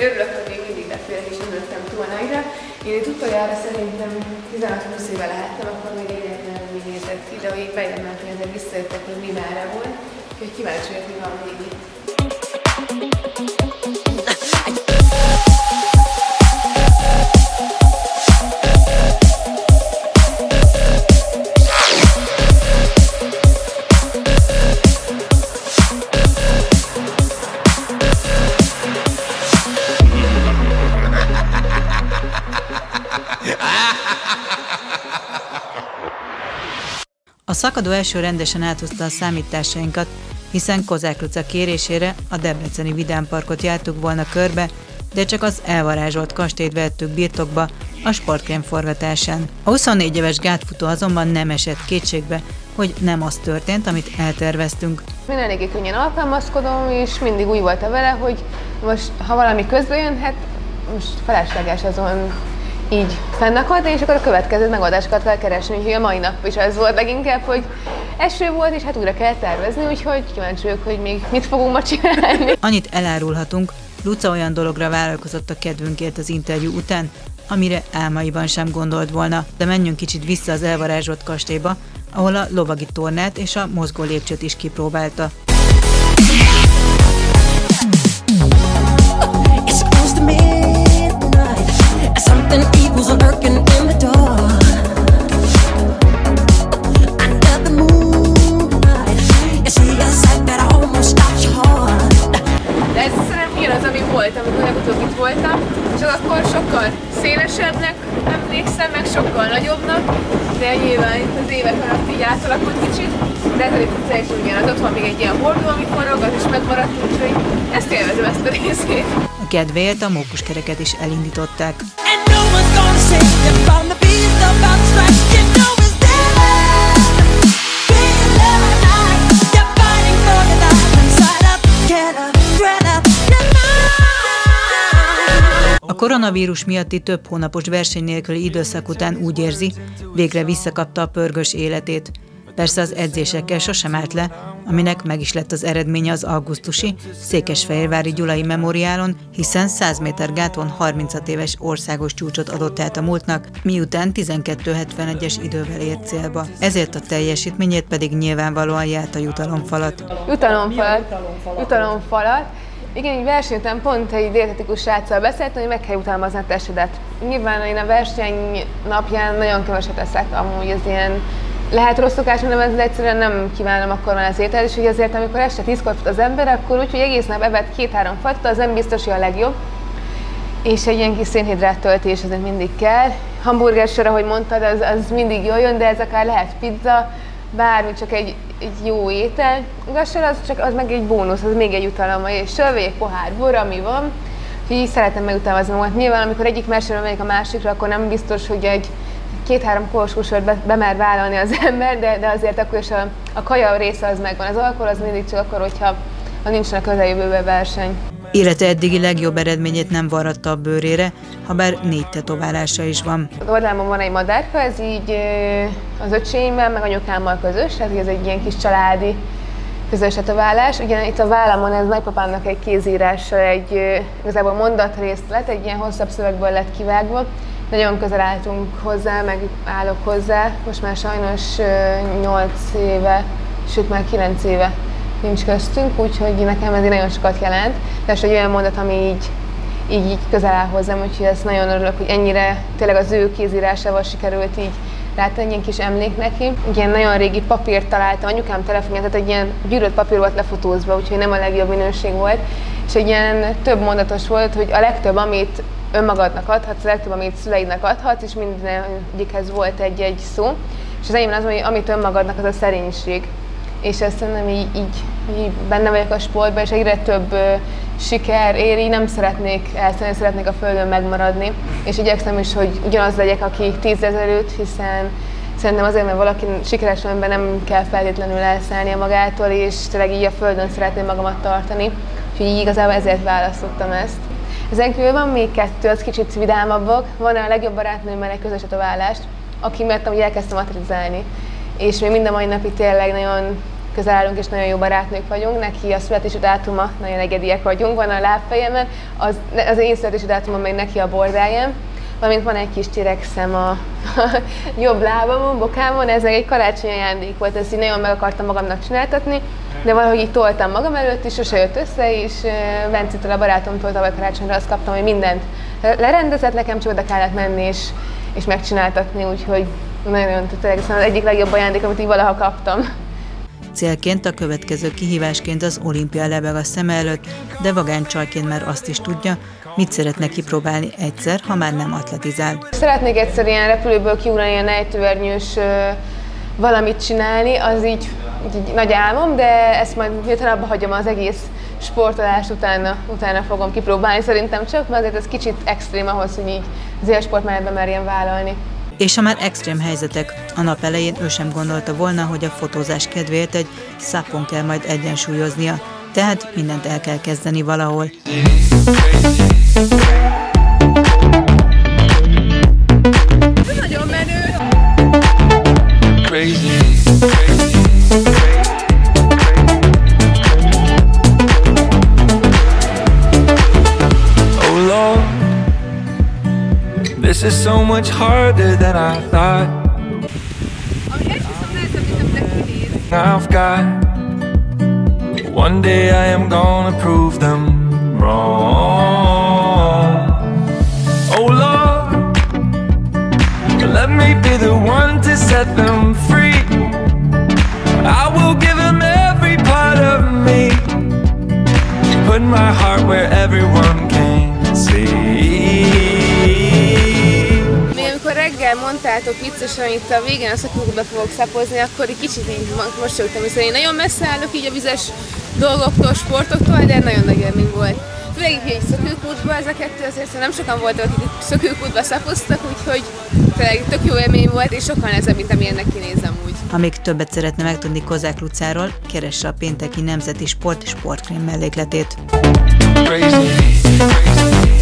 Örülök, hogy még mindig beférek és nem túl nagyra. Én itt utoljára szerintem 16-20 éve lehettem, akkor még egyetlen mi nézett ki, de hogy bejelent, hogy ezzel visszajöttek, hogy mi merre volt. Úgyhogy kíváncsi vagyok, mi van még itt. A szakadó első rendesen áthozta a számításainkat, hiszen Kozák Luca kérésére a Debreceni Vidámparkot jártuk volna körbe, de csak az elvarázsolt kastélyt vettük birtokba a sportkrém forgatásán. A 24 éves gátfutó azonban nem esett kétségbe, hogy nem az történt, amit elterveztünk. Én eléggé könnyen alkalmazkodom, és mindig úgy volt vele, hogy most ha valami közbe jön, hát most felesleges azon így fennakadni, és akkor a következő megoldásokat kell keresni. Úgyhogy a mai nap is az volt leginkább, hogy eső volt, és hát újra kell tervezni, úgyhogy kíváncsi vagyok, hogy még mit fogunk ma csinálni. Annyit elárulhatunk, Luca olyan dologra vállalkozott a kedvünkért az interjú után, amire álmaiban sem gondolt volna. De menjünk kicsit vissza az elvarázsolt kastélyba, ahol a lovagi tornát és a mozgó lépcsőt is kipróbálta. Nyilván itt az évek alatt így átalakult kicsit, de ez itt teljesen ugyanaz. Ott van még egy ilyen hordó, ami forog, az is megmaradt, úgyhogy ezt élvezem ezt a részét. A kedvéért a mókuskereket is elindították. And no koronavírus miatti több hónapos verseny nélküli időszak után úgy érzi, végre visszakapta a pörgős életét. Persze az edzésekkel sosem állt le, aminek meg is lett az eredménye az augusztusi Székesfehérvári Gyulai Memoriálon, hiszen 100 méter gáton 36 éves országos csúcsot adott át a múltnak, miután 12.71-es idővel ért célba. Ezért a teljesítményét pedig nyilvánvalóan járt a jutalomfalat. Jutalomfalat. Jutalomfalat. Igen, egy verseny után pont egy dietetikus sráccal beszéltem, hogy meg kell jutalmazni a testedet. Nyilván én a verseny napján nagyon keveset eszek, amúgy az ilyen lehet rossz szokásra nevezni, de egyszerűen nem kívánom akkor van az étel, és hogy azért, amikor este tízkor az ember, akkor úgy, hogy egész nap evett két-három fatot, az nem biztos, hogy a legjobb. És egy ilyen kis szénhidrát töltés azért mindig kell. Hamburger sor, ahogy mondtad, az, az mindig jól jön, de ez akár lehet pizza, bármi, csak egy, egy jó étel. Igaz, sor az, csak, az meg egy bónusz, az még egy jutalom, és sör vagy egy pohár bor, ami van. Úgyhogy így szeretem megjutalmazni magam. Nyilván, amikor egyik meséről megyek a másikra, akkor nem biztos, hogy egy két-három kóskusort be, bemer vállalni az ember, de, de azért akkor is a, a kaja része az megvan. Az alkohol az mindig csak akkor, hogyha ha nincsen a közeljövőben verseny. Élete eddigi legjobb eredményét nem varratta a bőrére, ha bár négy tetoválása is van. Az ordámon van egy madárka, ez így az öcsémmel, meg anyukámmal közös, tehát ez egy ilyen kis családi közös tetoválás. Ugye itt a vállamon ez nagypapámnak egy kézírása, egy igazából mondatrészlet, egy ilyen hosszabb szövegből lett kivágva. Nagyon közel álltunk hozzá, meg állok hozzá, most már sajnos ö, 8 éve, sőt már 9 éve nincs köztünk, úgyhogy nekem ez nagyon sokat jelent. Ez egy olyan mondat, ami így, így, így közel áll hozzám, úgyhogy ezt nagyon örülök, hogy ennyire tényleg az ő kézírásával sikerült így látni egy kis emlék neki. Ilyen nagyon régi papírt találtam, anyukám telefonját, tehát egy ilyen gyűrött papír volt lefotózva, úgyhogy nem a legjobb minőség volt. És egy ilyen több mondatos volt, hogy a legtöbb, amit önmagadnak adhatsz, a legtöbb, amit szüleidnek adhatsz, és mindegyikhez volt egy-egy szó. És az enyémben az, hogy amit önmagadnak, az a szerénység és ezt szerintem így, így, így benne vagyok a sportban, és egyre több ö, siker ér, így nem szeretnék elszállni, szeretnék a Földön megmaradni, és igyekszem is, hogy ugyanaz legyek, aki tíz ezelőtt, hiszen szerintem azért, mert valaki sikeres ember nem kell feltétlenül elszállnia magától, és tényleg így a Földön szeretném magamat tartani, úgyhogy így igazából ezért választottam ezt. Ezen kívül van még kettő, az kicsit vidámabbak. Van a legjobb barátnőmmel egy közös tetoválást, aki miatt amúgy elkezdtem atletizálni és még mind a mai napig tényleg nagyon közel állunk és nagyon jó barátnők vagyunk. Neki a születési dátuma, nagyon egyediek vagyunk, van a lábfejemen, az, az én születési dátumom meg neki a bordáján valamint van egy kis csirekszem a, a jobb lábamon, bokámon, ez egy karácsonyi ajándék volt, ezt így nagyon meg akartam magamnak csináltatni, de valahogy így toltam magam előtt, és sose jött össze, és Bencitől a barátomtól tavaly karácsonyra azt kaptam, hogy mindent lerendezett, nekem csak oda kellett menni és, és megcsináltatni, úgyhogy nagyon-nagyon tényleg az egyik legjobb ajándék, amit így valaha kaptam. Célként a következő kihívásként az olimpia lebeg a szeme előtt, de vagánycsajként már azt is tudja, mit szeretne kipróbálni egyszer, ha már nem atletizál. Szeretnék egyszer ilyen repülőből kiugrani, ilyen ejtőernyős valamit csinálni, az így, így nagy álmom, de ezt majd miután abba hagyom az egész sportolást, utána, utána fogom kipróbálni szerintem csak, mert azért ez kicsit extrém ahhoz, hogy így az élsport mellett merjen vállalni. És ha már extrém helyzetek, a nap elején ő sem gondolta volna, hogy a fotózás kedvéért egy szapon kell majd egyensúlyoznia, tehát mindent el kell kezdeni valahol. This is so much harder than I thought. I've got one day I am gonna prove them wrong. Mondtátok viccesen, itt a végén a szakmunkba fogok szapozni, akkor egy kicsit így mosolyogtam, hiszen én nagyon messze állok így a vizes dolgoktól, sportoktól, de nagyon nagy élmény volt. Főleg így egy szökőkútba ez a kettő, azért nem sokan voltak, akik szökőkútba szapoztak, úgyhogy tényleg tök jó élmény volt, és sokkal nehezebb, mint amilyennek kinézem úgy. Ha még többet szeretne megtudni Kozák Lucáról, keresse a pénteki Nemzeti Sport sportkrém mellékletét. Crazy, crazy.